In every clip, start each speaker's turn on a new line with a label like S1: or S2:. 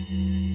S1: Oh,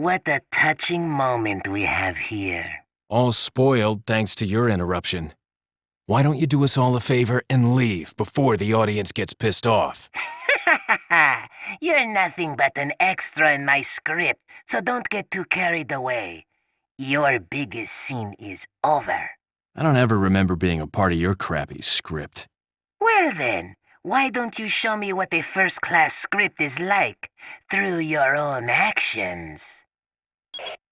S1: what a touching moment we have here.
S2: All spoiled thanks to your interruption. Why don't you do us all a favor and leave before the audience gets pissed off?
S1: You're nothing but an extra in my script, so don't get too carried away. Your biggest scene is over.
S2: I don't ever remember being a part of your crappy script.
S1: Well then, why don't you show me what a first-class script is like through your own actions?
S2: Wait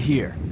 S2: here.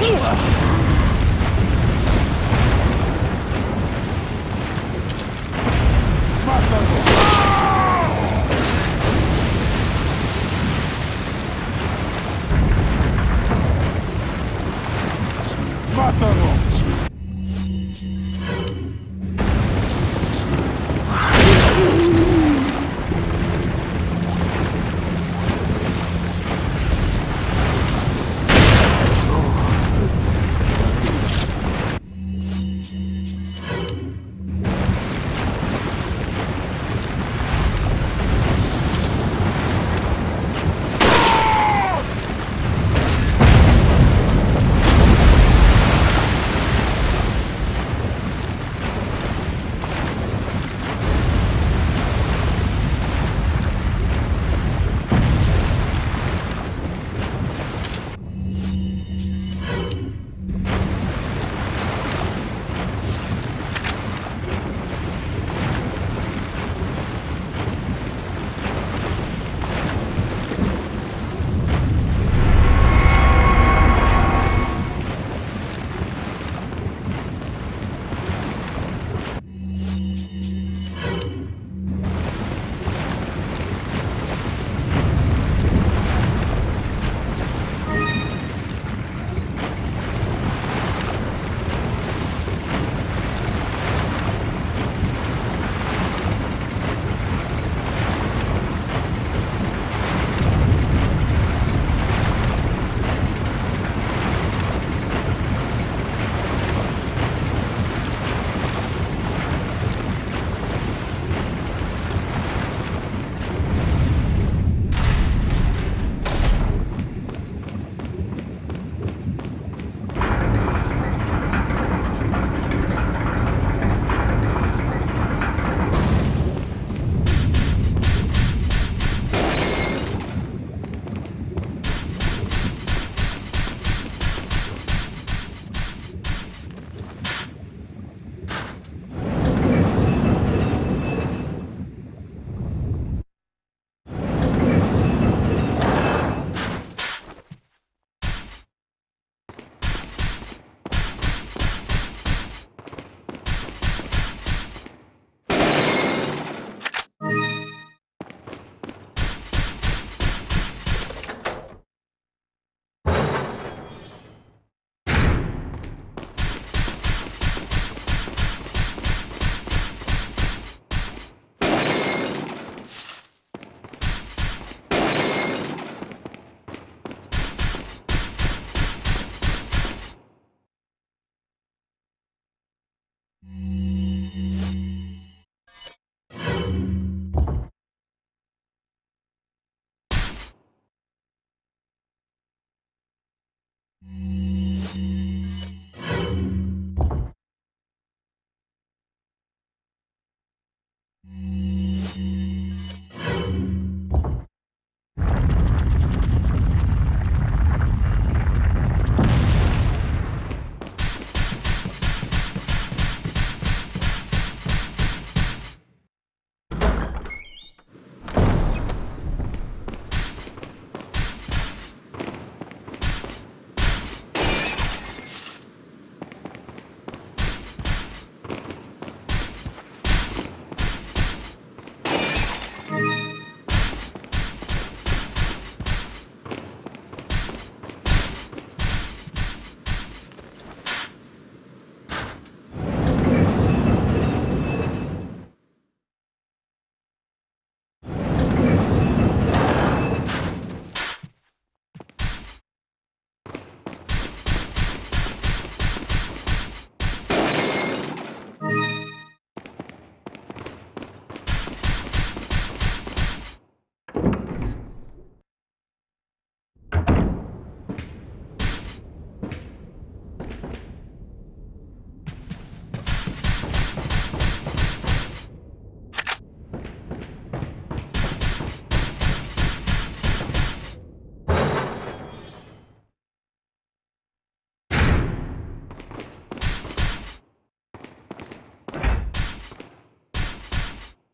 S3: 哎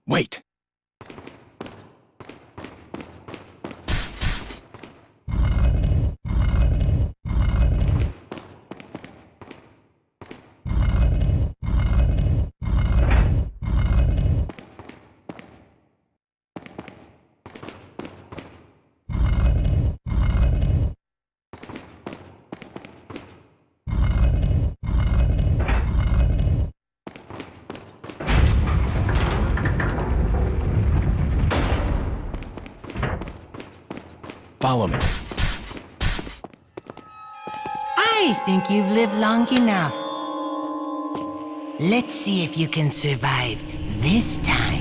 S3: Wait. Follow me.
S1: I think you've lived long enough. Let's see if you can survive this time.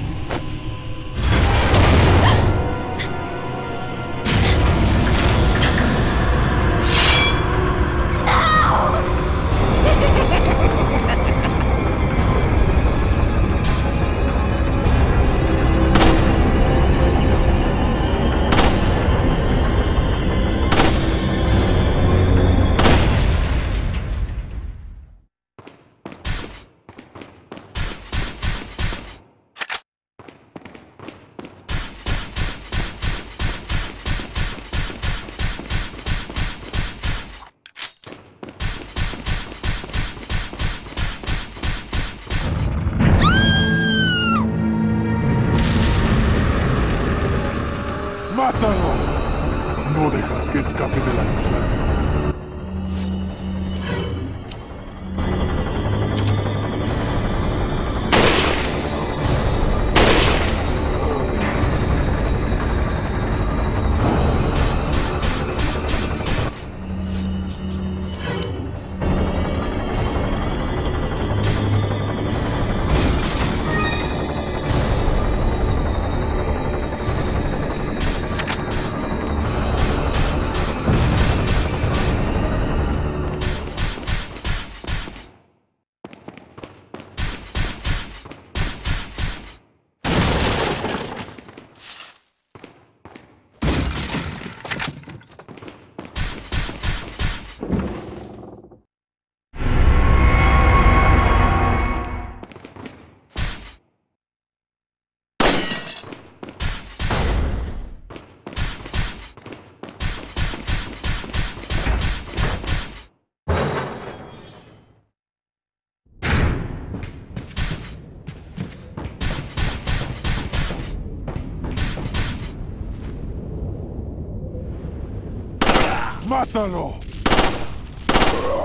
S4: ¡Mátalo!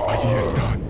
S4: Allí están.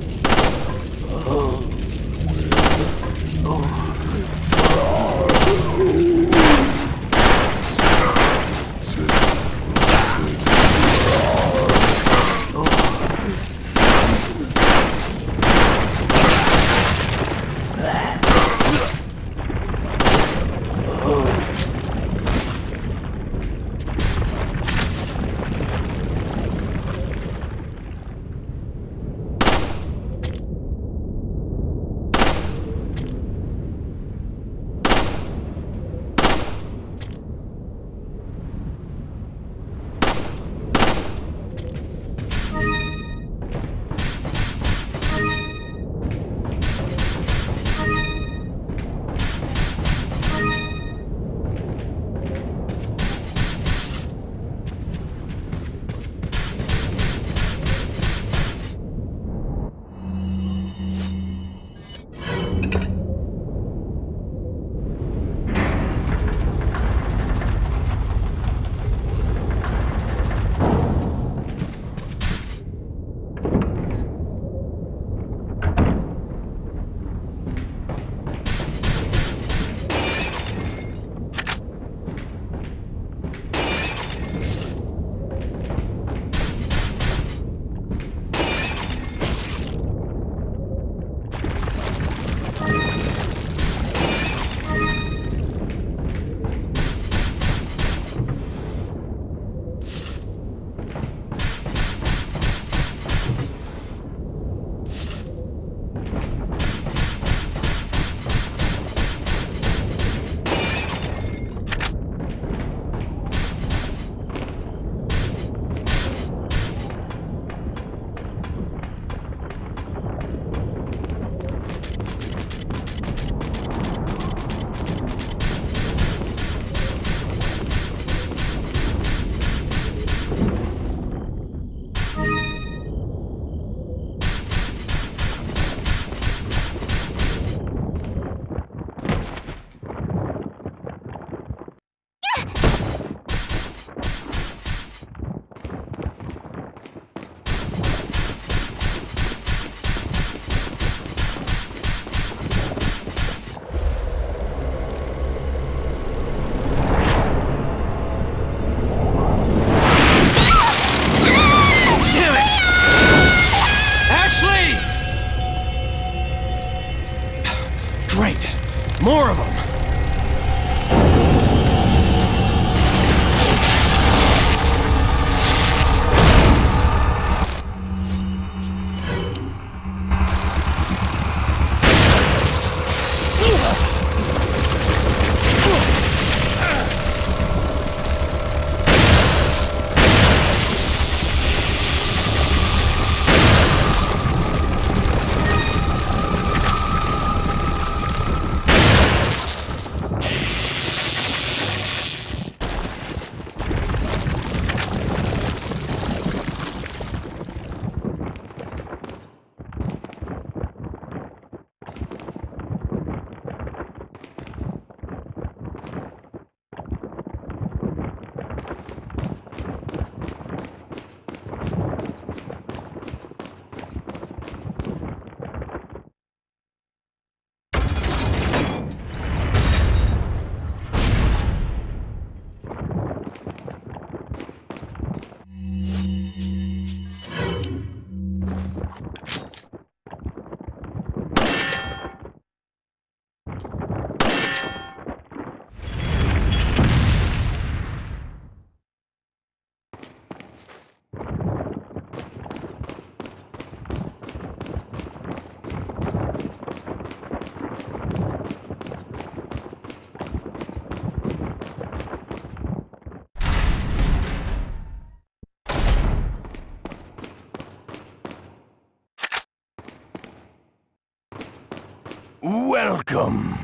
S2: Welcome.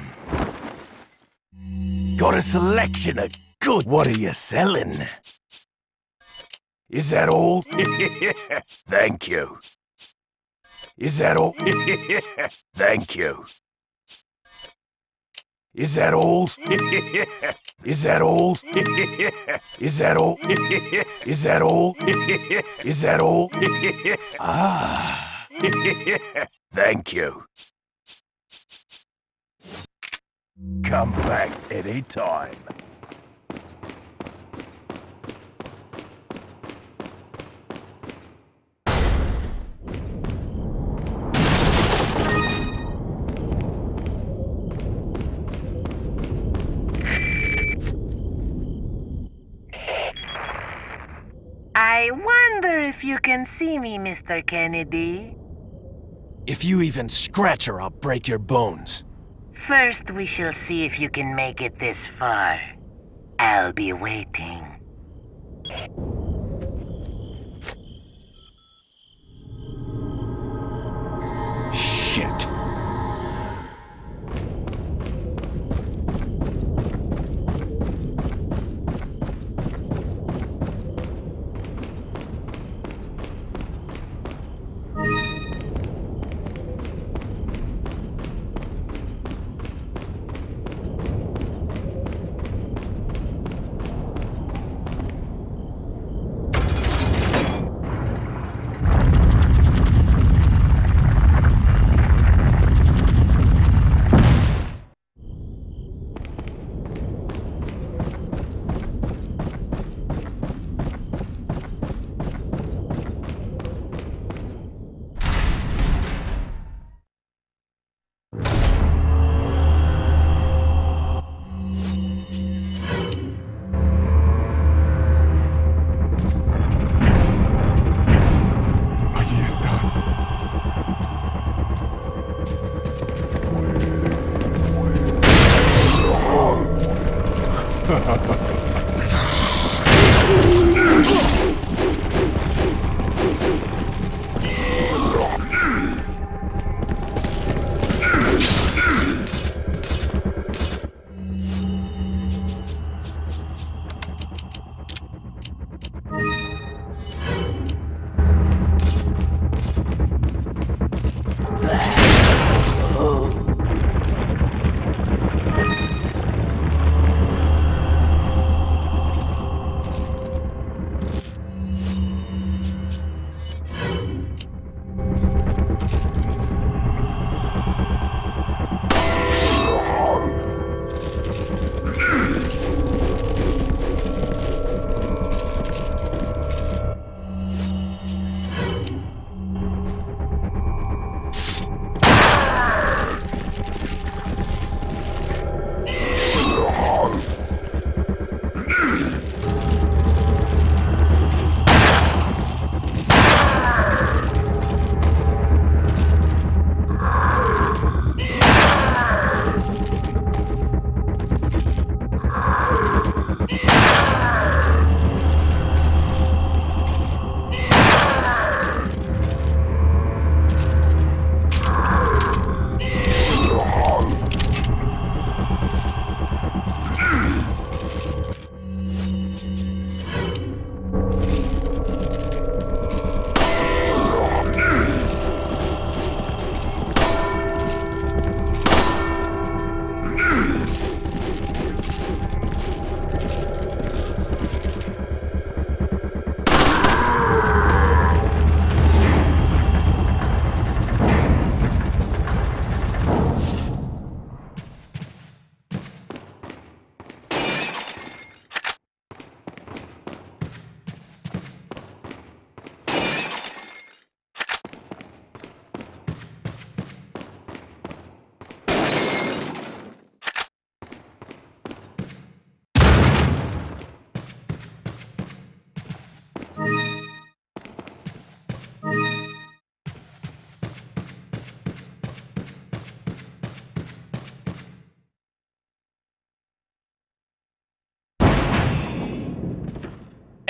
S2: Got a selection of good. What are you selling? Is that all? Thank you. Is that all? Thank you. Is that all? Is that all? Is that all? Is that all? Is that all? Ah. Thank you. Come back any time.
S1: I wonder if you can see me, Mr. Kennedy.
S3: If you even scratch her, I'll break your bones.
S1: First, we shall see if you can make it this far. I'll be waiting.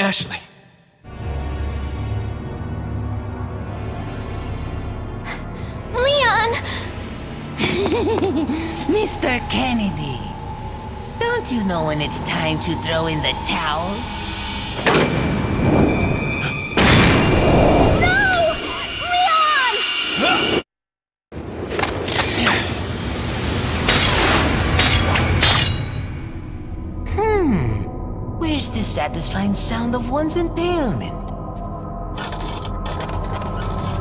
S3: Ashley.
S5: Leon!
S1: Mr. Kennedy, don't you know when it's time to throw in the towel? Satisfying sound of one's impalement?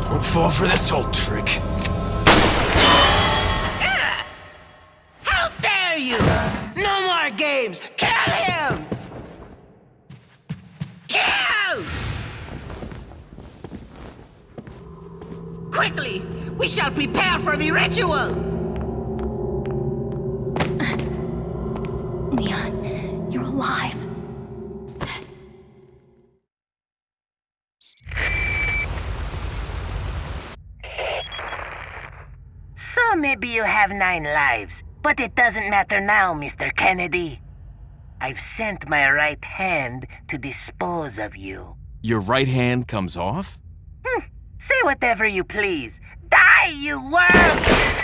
S3: Won't fall for this old trick. Ah!
S1: How dare you! No more games! Kill him! Kill! Quickly! We shall prepare for the ritual! Maybe you have nine lives, but it doesn't matter now, Mr. Kennedy. I've sent my right hand to dispose of you.
S3: Your right hand comes off?
S1: Hmm, say whatever you please. Die, you worm!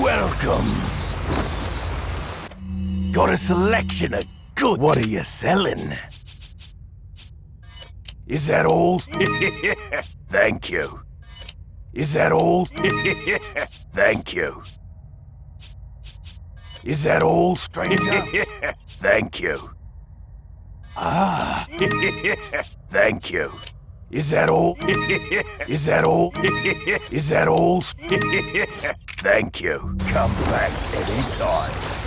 S2: Welcome. Got a selection of good. What are you selling? Is that all? Thank you. Is that all? Thank you. Is that all, stranger? Thank you. Ah. Thank you. Is that all? Is that all? Is that all? Thank you. Come back anytime.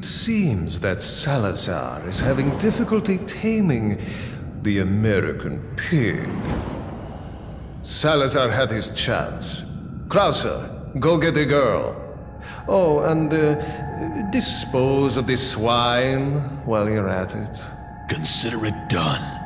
S6: It seems that Salazar is having difficulty taming the American pig. Salazar had his chance. Krauser, go get the girl. Oh, and uh, dispose of the swine while you're at it.
S2: Consider it done.